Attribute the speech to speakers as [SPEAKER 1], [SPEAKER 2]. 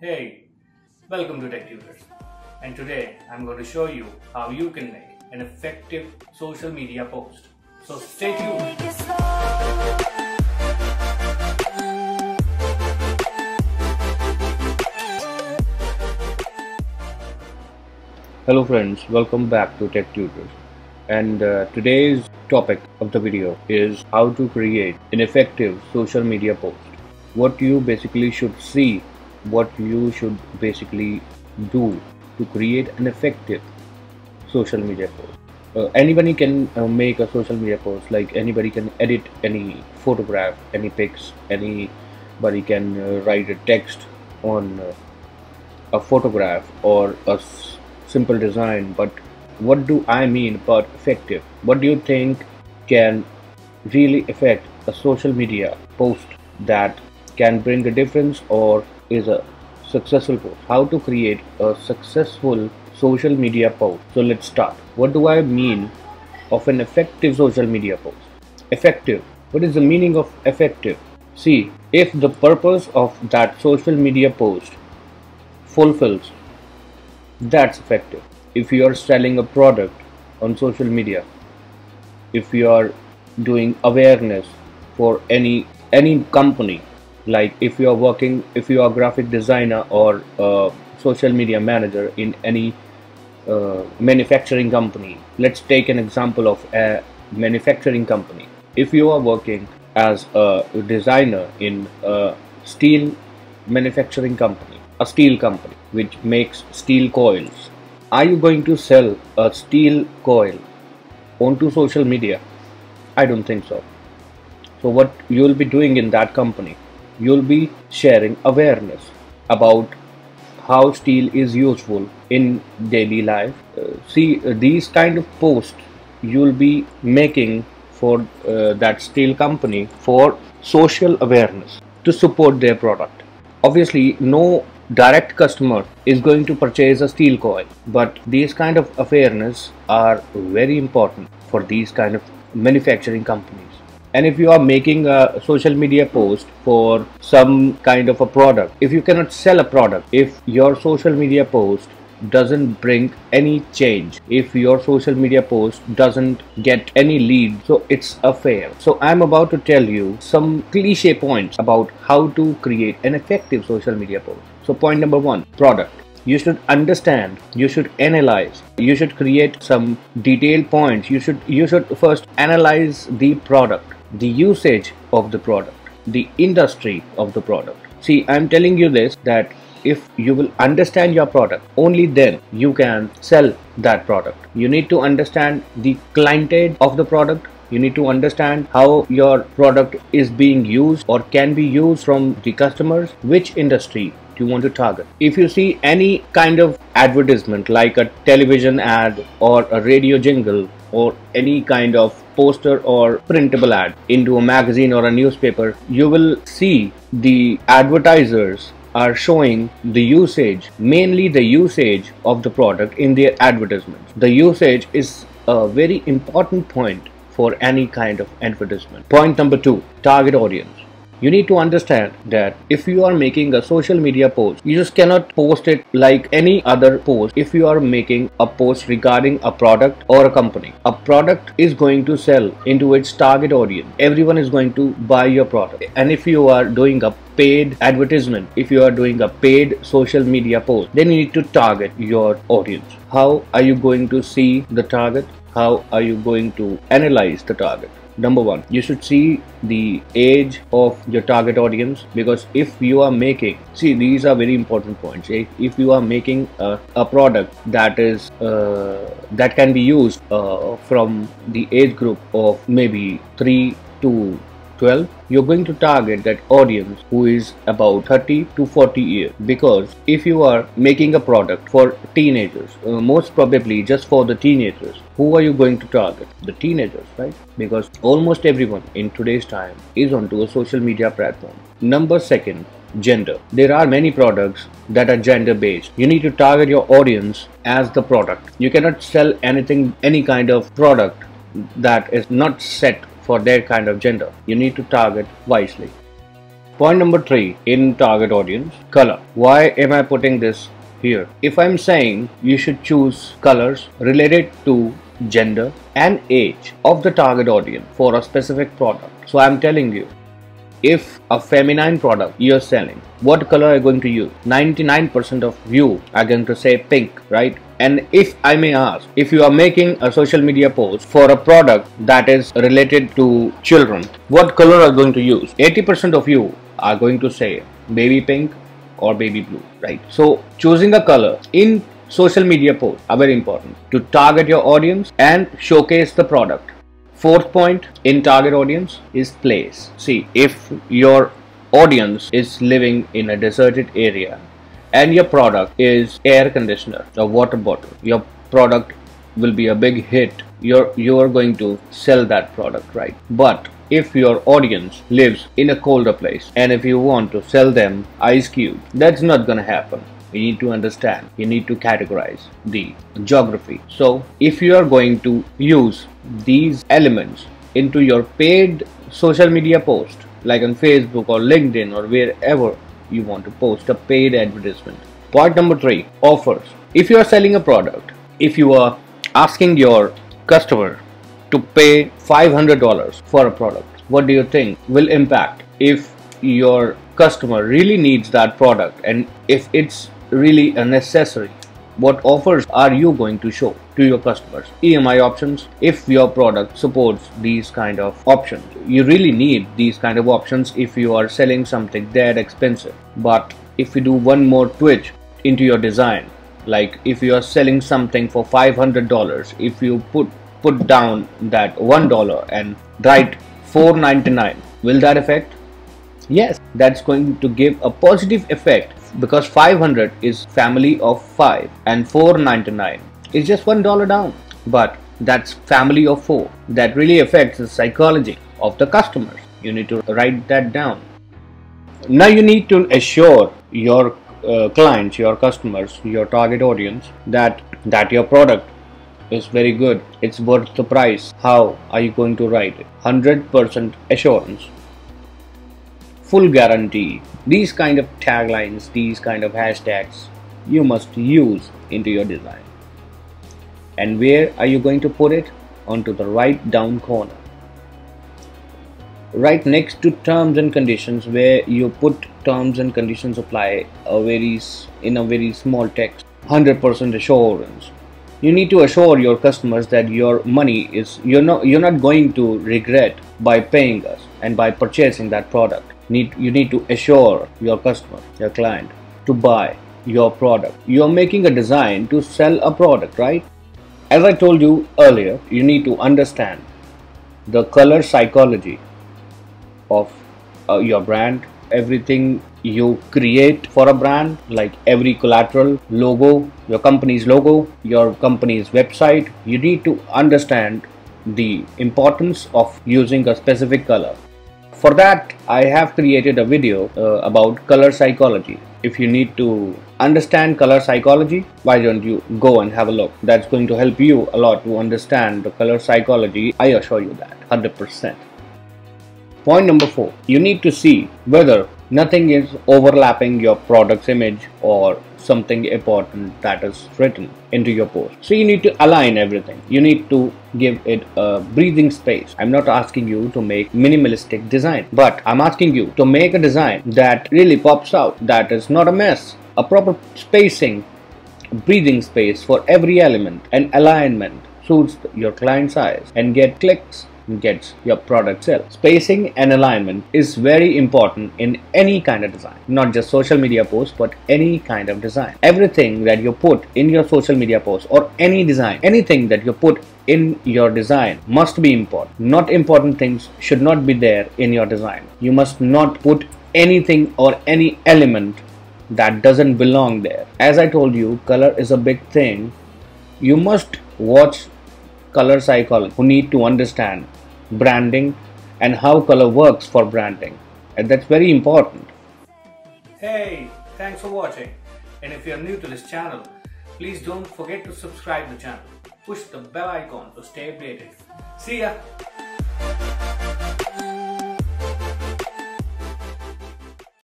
[SPEAKER 1] Hey, welcome to Tech Tutors. And today I'm going to show you how you can make an effective social media post. So stay tuned.
[SPEAKER 2] Hello friends, welcome back to Tech Tutors. And uh, today's topic of the video is how to create an effective social media post. What you basically should see, what you should basically do to create an effective social media post. Uh, anybody can uh, make a social media post, like anybody can edit any photograph, any pics, anybody can uh, write a text on uh, a photograph or a simple design but what do i mean about effective what do you think can really affect a social media post that can bring a difference or is a successful post how to create a successful social media post. So let's start. What do i mean of an effective social media post? Effective. What is the meaning of effective? See if the purpose of that social media post fulfills that's effective. If you are selling a product on social media if you are doing awareness for any any company like if you are working if you are a graphic designer or a social media manager in any uh, manufacturing company let's take an example of a manufacturing company. If you are working as a designer in a steel manufacturing company a steel company which makes steel coils are you going to sell a steel coil onto social media? I don't think so. So what you'll be doing in that company you'll be sharing awareness about how steel is useful in daily life. Uh, see uh, these kind of posts you'll be making for uh, that steel company for social awareness to support their product. Obviously no direct customer is going to purchase a steel coil but these kind of awareness are very important for these kind of manufacturing companies and if you are making a social media post for some kind of a product if you cannot sell a product if your social media post doesn't bring any change if your social media post doesn't get any lead so it's a fail so i'm about to tell you some cliche points about how to create an effective social media post. So point number 1 product. You should understand you should analyze you should create some detailed points. You should you should first analyze the product the usage of the product the industry of the product. See i'm telling you this that if you will understand your product only then you can sell that product. You need to understand the clientele of the product. You need to understand how your product is being used or can be used from the customers which industry do you want to target. If you see any kind of advertisement like a television ad or a radio jingle or any kind of poster or printable ad into a magazine or a newspaper you will see the advertisers are showing the usage mainly the usage of the product in their advertisements. The usage is a very important point for any kind of advertisement. Point number 2 target audience you need to understand that if you are making a social media post you just cannot post it like any other post if you are making a post regarding a product or a company. A product is going to sell into its target audience. Everyone is going to buy your product. And if you are doing a paid advertisement if you are doing a paid social media post then you need to target your audience. How are you going to see the target? How are you going to analyze the target number one you should see the age of your target audience because if you are making see these are very important points if, if you are making a, a product that is uh, that can be used uh, from the age group of maybe 3 to 12 you're going to target that audience who is about 30 to 40 years. Because if you are making a product for teenagers uh, most probably just for the teenagers who are you going to target? The teenagers right? Because almost everyone in today's time is onto a social media platform. Number second gender. There are many products that are gender based you need to target your audience as the product. You cannot sell anything any kind of product that is not set for their kind of gender. You need to target wisely. Point number three in target audience color. Why am I putting this here? If I'm saying you should choose colors related to gender and age of the target audience for a specific product. So I'm telling you, if a feminine product you're selling, what color are you going to use? 99% of you are going to say pink, right? And if I may ask, if you are making a social media post for a product that is related to children, what color are you going to use? 80% of you are going to say baby pink or baby blue, right? So choosing a color in social media posts are very important to target your audience and showcase the product. Fourth point in target audience is place. See, if your audience is living in a deserted area and your product is air conditioner or water bottle, your product will be a big hit. You're you're going to sell that product, right? But if your audience lives in a colder place and if you want to sell them ice cube, that's not gonna happen you need to understand you need to categorize the geography. So if you are going to use these elements into your paid social media post like on facebook or linkedin or wherever you want to post a paid advertisement. Point number three offers. If you are selling a product if you are asking your customer to pay $500 for a product what do you think will impact if your customer really needs that product? And if it's really a necessary? What offers are you going to show to your customers? Emi options if your product supports these kind of options. You really need these kind of options if you are selling something that expensive. But if you do one more twitch into your design like if you are selling something for $500 if you put put down that $1 and write 4.99 will that affect? Yes that's going to give a positive effect because 500 is family of 5 and 499 is just one dollar down. But that's family of 4 that really affects the psychology of the customers. You need to write that down. Now you need to assure your uh, clients your customers your target audience that that your product is very good. It's worth the price. How are you going to write it? 100% assurance full guarantee. These kind of taglines, these kind of hashtags you must use into your design. And where are you going to put it? Onto the right down corner. Right next to terms and conditions where you put terms and conditions apply a very in a very small text 100% assurance you need to assure your customers that your money is you're not you're not going to regret by paying us and by purchasing that product need you need to assure your customer your client to buy your product. You're making a design to sell a product right? As i told you earlier you need to understand the color psychology of uh, your brand. Everything you create for a brand like every collateral logo your company's logo your company's website you need to understand the importance of using a specific color for that, I have created a video uh, about color psychology. If you need to understand color psychology, why don't you go and have a look? That's going to help you a lot to understand the color psychology. I assure you that 100%. Point number four, you need to see whether nothing is overlapping your product's image or something important that is written into your post. So you need to align everything. You need to give it a breathing space. I'm not asking you to make minimalistic design, but I'm asking you to make a design that really pops out, that is not a mess. A proper spacing, breathing space for every element and alignment suits your client's eyes and get clicks gets your product sell. Spacing and alignment is very important in any kind of design, not just social media posts, but any kind of design. Everything that you put in your social media post or any design, anything that you put in your design must be important. Not important things should not be there in your design. You must not put anything or any element that doesn't belong there. As I told you, color is a big thing. You must watch color psychology who need to understand branding and how color works for branding. And that's very important.
[SPEAKER 1] Hey thanks for watching. And if you're new to this channel please don't forget to subscribe the channel. Push the bell icon to stay updated. See ya